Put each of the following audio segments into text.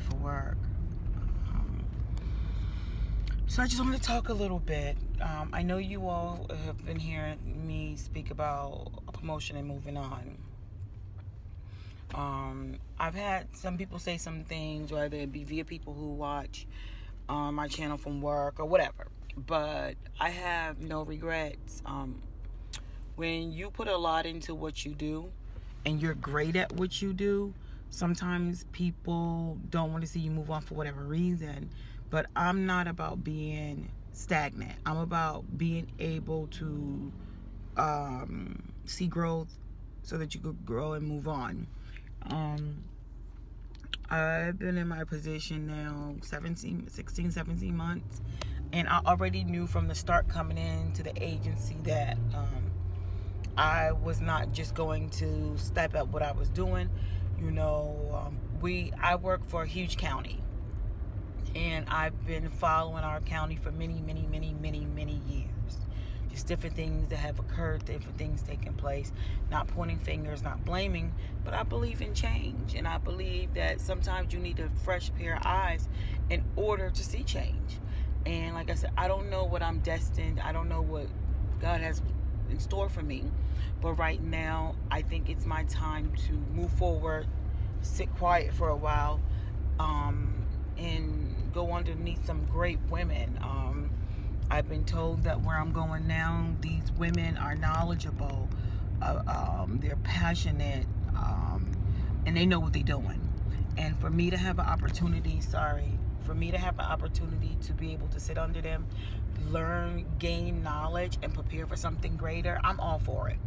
for work. Um, so I just wanted to talk a little bit. Um, I know you all have been hearing me speak about a promotion and moving on. Um, I've had some people say some things, whether it be via people who watch um, my channel from work or whatever. But I have no regrets. Um, when you put a lot into what you do and you're great at what you do, sometimes people don't want to see you move on for whatever reason. But I'm not about being stagnant. I'm about being able to um, see growth so that you could grow and move on. Um, I've been in my position now 17, 16, 17 months. And I already knew from the start coming into the agency that um, I was not just going to step up what I was doing. You know, um, we I work for a huge county. And I've been following our county for many, many, many, many, many years just different things that have occurred, different things taking place. Not pointing fingers, not blaming, but I believe in change. And I believe that sometimes you need a fresh pair of eyes in order to see change. And like I said, I don't know what I'm destined. I don't know what God has in store for me. But right now, I think it's my time to move forward, sit quiet for a while, um, and go underneath some great women. Um, I've been told that where I'm going now, these women are knowledgeable, uh, um, they're passionate, um, and they know what they're doing. And for me to have an opportunity, sorry, for me to have an opportunity to be able to sit under them, learn, gain knowledge, and prepare for something greater, I'm all for it.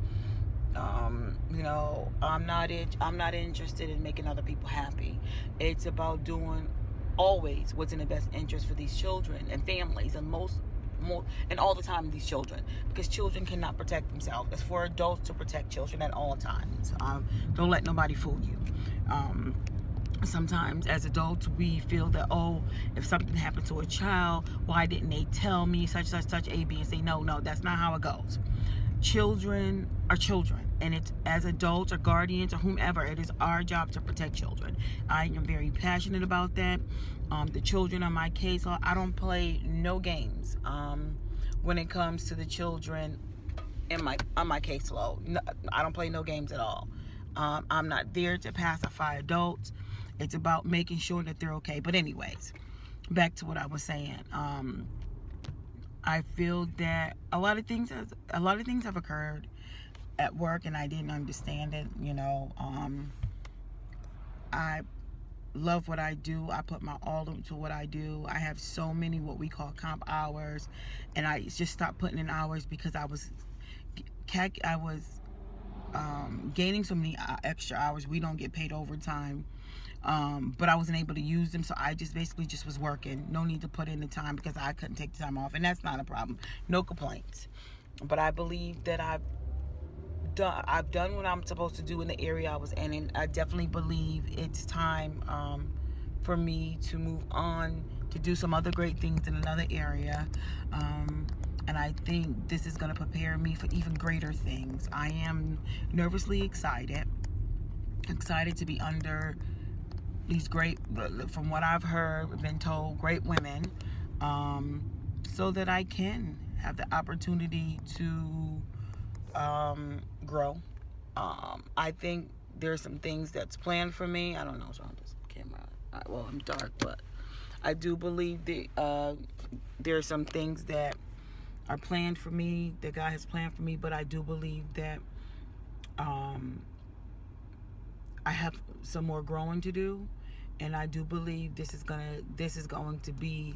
Um, you know, I'm not it. I'm not interested in making other people happy. It's about doing always what's in the best interest for these children and families, and most more and all the time these children because children cannot protect themselves it's for adults to protect children at all times um, don't let nobody fool you um, sometimes as adults we feel that oh if something happened to a child why didn't they tell me such such such a b and say no no that's not how it goes. Children are children and it's as adults or guardians or whomever it is our job to protect children. I am very passionate about that. Um, the children on my case. I don't play no games um, when it comes to the children in my on my caseload. No, i don't play no games at all. Um, i'm not there to pacify adults it's about making sure that they're okay but anyways back to what i was saying um, I feel that a lot of things has, a lot of things have occurred at work and I didn't understand it, you know. Um, I love what I do. I put my all into what I do. I have so many what we call comp hours and I just stopped putting in hours because I was I was um, gaining so many uh, extra hours. We don't get paid overtime um, but I wasn't able to use them. So I just basically just was working. No need to put in the time because I couldn't take the time off. And that's not a problem. No complaints. But I believe that I've done, I've done what I'm supposed to do in the area I was in. And I definitely believe it's time um, for me to move on to do some other great things in another area. Um, and I think this is going to prepare me for even greater things. I am nervously excited. Excited to be under these great, from what I've heard, been told, great women, um, so that I can have the opportunity to um, grow. Um, I think there's some things that's planned for me. I don't know with this camera. I, well, I'm dark, but I do believe that uh, there are some things that are planned for me, that God has planned for me, but I do believe that um, I have some more growing to do and I do believe this is gonna this is going to be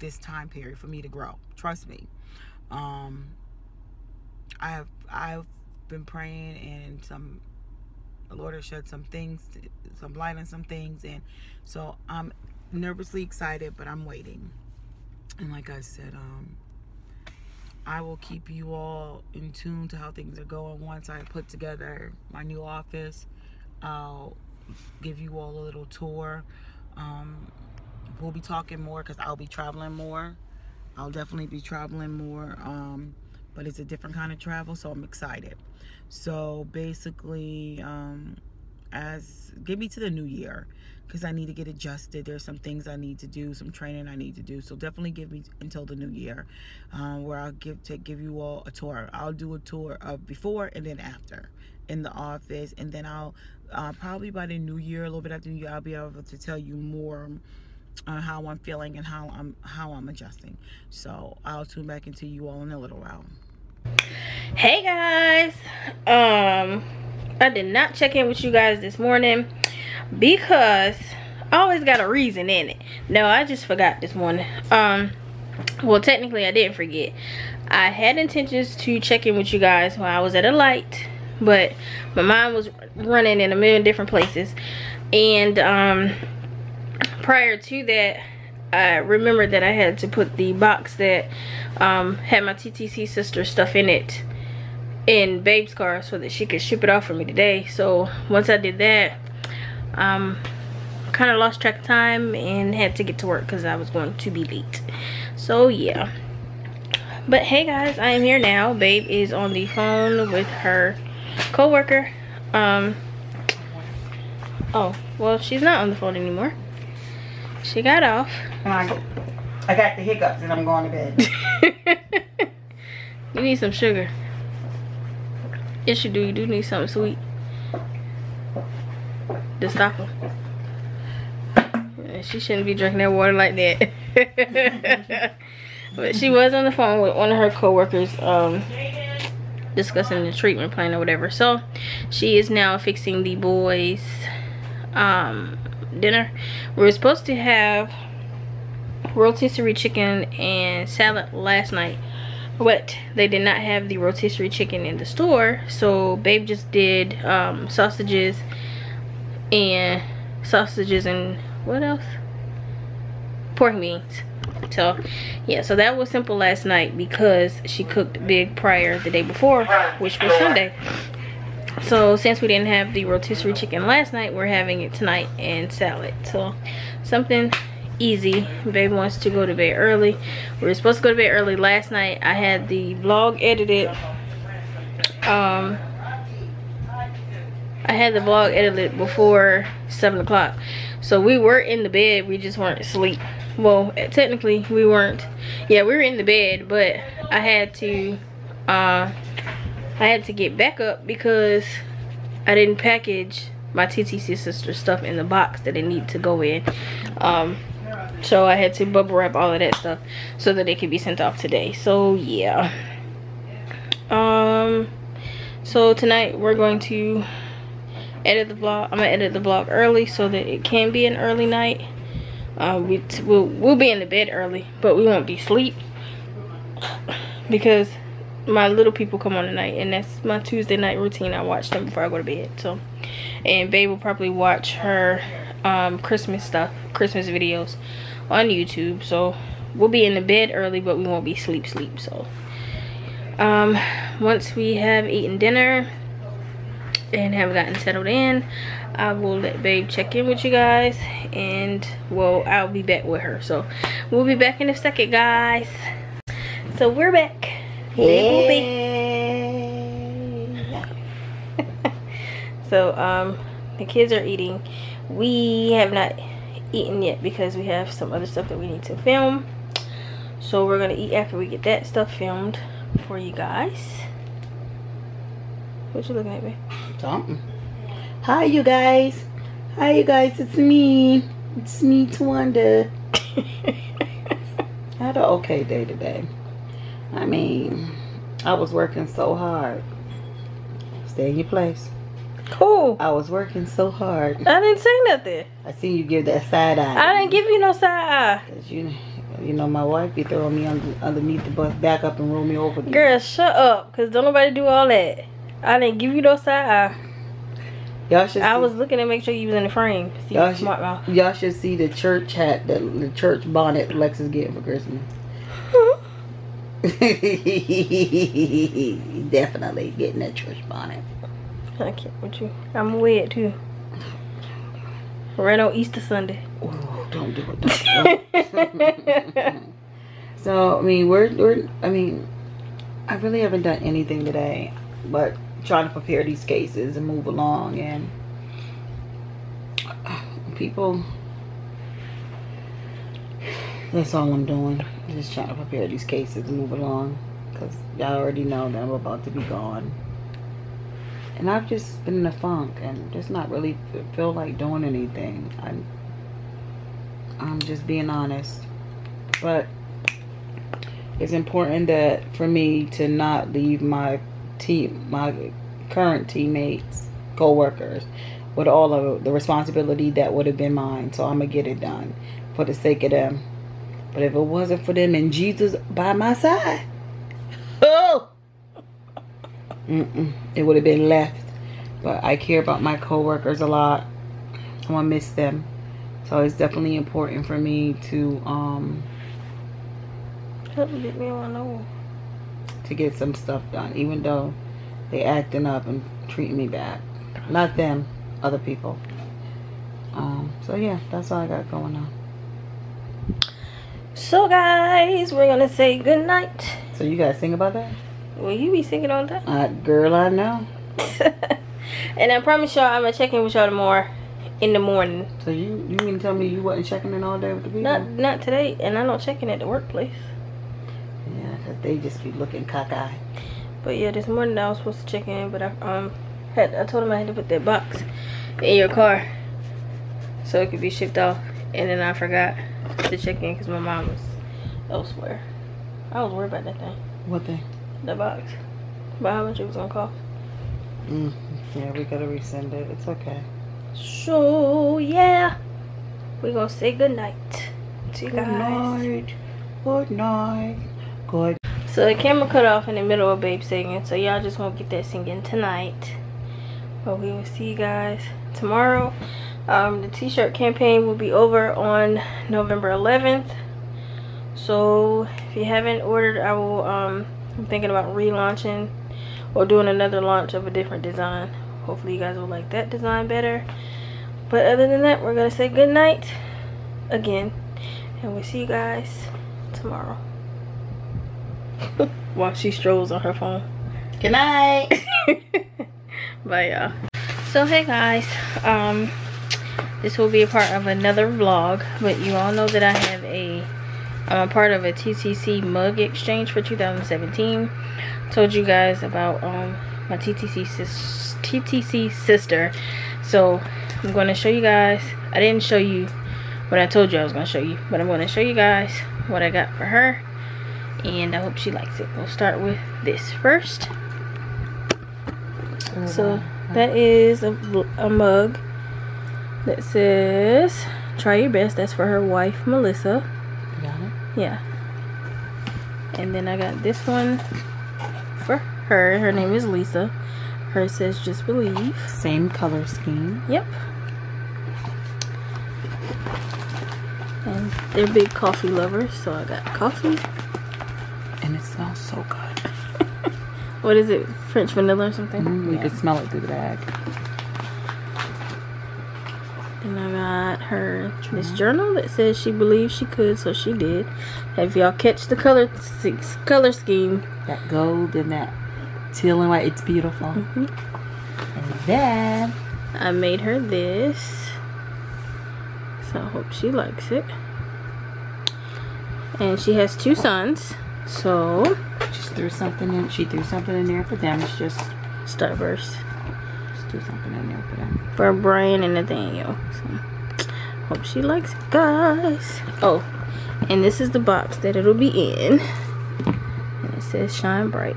this time period for me to grow. Trust me. Um I've I've been praying and some the Lord has shed some things some light on some things. And so I'm nervously excited but I'm waiting. And like I said um I will keep you all in tune to how things are going once I put together my new office. I'll give you all a little tour. Um, we'll be talking more because I'll be traveling more. I'll definitely be traveling more. Um, but it's a different kind of travel, so I'm excited. So basically, um, as get me to the new year because I need to get adjusted. There's some things I need to do, some training I need to do. So definitely give me until the new year, um, where I'll give to give you all a tour. I'll do a tour of before and then after in the office, and then I'll uh, probably by the new year, a little bit after the new year, I'll be able to tell you more on how I'm feeling and how I'm how I'm adjusting. So I'll tune back into you all in a little while. Hey guys, um, I did not check in with you guys this morning because I always got a reason in it. No, I just forgot this morning. Um, well, technically I didn't forget. I had intentions to check in with you guys while I was at a light, but my mind was running in a million different places. And um, prior to that, I remembered that I had to put the box that um, had my TTC sister stuff in it in Babe's car so that she could ship it off for me today. So once I did that, um, kind of lost track of time and had to get to work because I was going to be late. So yeah. But hey guys, I am here now. Babe is on the phone with her co-worker. Um, oh, well she's not on the phone anymore. She got off. I, I got the hiccups and I'm going to bed. you need some sugar. Yes, you do. You do need something sweet. To stop them. She shouldn't be drinking that water like that. but she was on the phone with one of her coworkers um, discussing the treatment plan or whatever. So she is now fixing the boys' um, dinner. We were supposed to have rotisserie chicken and salad last night but they did not have the rotisserie chicken in the store so babe just did um, sausages and sausages and what else? Pork beans. So yeah so that was simple last night because she cooked big prior the day before which was sunday. So since we didn't have the rotisserie chicken last night we're having it tonight and salad. So something easy. Babe wants to go to bed early. We were supposed to go to bed early last night. I had the vlog edited. Um i had the vlog edited before seven o'clock. So we were in the bed. We just weren't asleep. Well technically we weren't. Yeah we were in the bed but i had to uh i had to get back up because i didn't package my TTC sister stuff in the box that it need to go in. Um, so I had to bubble wrap all of that stuff so that it could be sent off today. So yeah. Um so tonight we're going to edit the vlog. I'm gonna edit the vlog early so that it can be an early night. Uh, we we'll, we'll be in the bed early, but we won't be asleep because my little people come on tonight, and that's my Tuesday night routine. I watch them before I go to bed. So, and Babe will probably watch her um, Christmas stuff, Christmas videos on YouTube. So we'll be in the bed early, but we won't be sleep sleep. So um, once we have eaten dinner and have gotten settled in, I will let babe check in with you guys and well, I'll be back with her. So we'll be back in a second, guys. So we're back. Hey. so um, the kids are eating. We have not eaten yet because we have some other stuff that we need to film. So we're gonna eat after we get that stuff filmed for you guys. What you looking at me something. Hi you guys. Hi you guys. It's me. It's me Tawanda I had an okay day today. I mean I was working so hard. Stay in your place Cool. I was working so hard. I didn't say nothing. I see you give that side eye. I didn't give you no side eye. Cause you, you know, my wife be throwing me under, underneath the bus, back up and roll me over. Again. Girl, shut up, cause don't nobody do all that. I didn't give you no side eye. Y'all should. I see. was looking to make sure you was in the frame. Y'all should, y'all should see the church hat, the, the church bonnet Lex is getting for Christmas. Definitely getting that church bonnet. I can't with you. I'm wet too. Right on Easter Sunday. Oh, don't do it. So I mean, we're we're I mean, I really haven't done anything today, but trying to prepare these cases and move along and people. That's all I'm doing. Just trying to prepare these cases and move along, cause y'all already know that I'm about to be gone. And I've just been in a funk and just not really feel like doing anything. I'm, I'm just being honest. But it's important that for me to not leave my team, my current teammates, co-workers, with all of the responsibility that would have been mine. So I'm gonna get it done for the sake of them. But if it wasn't for them and Jesus by my side, oh, mm -mm, it would have been left. But I care about my co-workers a lot. I'm gonna miss them. So it's definitely important for me to um get me on to get some stuff done, even though they acting up and treating me bad. Not them, other people. Um, so yeah, that's all I got going on. So guys, we're gonna say good night. So you guys sing about that? Well, you be singing all time. Uh, girl, I know. and I promise y'all, I'm gonna check in with y'all tomorrow in the morning. So you you mean to tell me you wasn't checking in all day with the people? Not not today, and I don't check in at the workplace yeah they just be looking cockeyed. But yeah, this morning I was supposed to check in, but I um had I told him I had to put that box in your car so it could be shipped off, and then I forgot to check in because my mom was elsewhere. I was worried about that thing. What thing? The box. About how much it was gonna cost. Mm, yeah, we gotta resend it. It's okay. So yeah, we gonna say good night to you good guys. Night. Good night. Good so the camera cut off in the middle of Babe singing. So y'all just won't get that singing tonight. But we will see you guys tomorrow. Um, the t-shirt campaign will be over on November 11th. So if you haven't ordered, I will, um, I'm thinking about relaunching or doing another launch of a different design. Hopefully you guys will like that design better. But other than that, we're going to say good night again. And we'll see you guys tomorrow. while she strolls on her phone. Good night. Bye, y'all. So, hey guys. Um, this will be a part of another vlog, but you all know that I have a I'm a part of a TTC mug exchange for 2017. Told you guys about um my TTC sis TTC sister. So I'm going to show you guys. I didn't show you what I told you I was going to show you, but I'm going to show you guys what I got for her and I hope she likes it. We'll start with this first. So that is a, a mug that says try your best. That's for her wife Melissa. Yeah. And then I got this one for her. Her name is Lisa. Her says just believe. Same color scheme. Yep. And they're big coffee lovers, so I got coffee and it smells so good. what is it? French vanilla or something? Mm, you yeah. can smell it through the bag. And I this journal that says she believes she could, so she did. Have y'all catch the color color scheme? That gold and that teal and white. It's beautiful. Mm -hmm. And then I made her this. So I hope she likes it. And she has two sons. So just threw something in. She threw something in there for them. It's just Starburst. Just threw something in there for them. For Brian and Nathaniel. So hope she likes it, guys. Oh, and this is the box that it'll be in. And it says shine bright.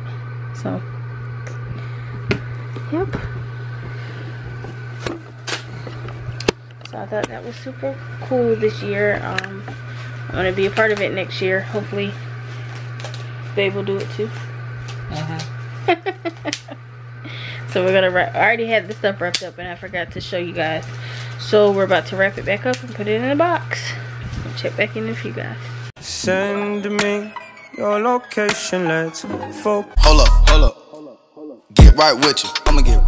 So yep. So I thought that was super cool this year. Um, I'm gonna be a part of it next year, hopefully Babe will do it too. Uh-huh. so we're gonna wrap. I already had the stuff wrapped up and I forgot to show you guys. So we're about to wrap it back up and put it in a box. I'll check back in with you guys. Send me your location, let's focus. Hold up, hold up. Get right with you. I'ma get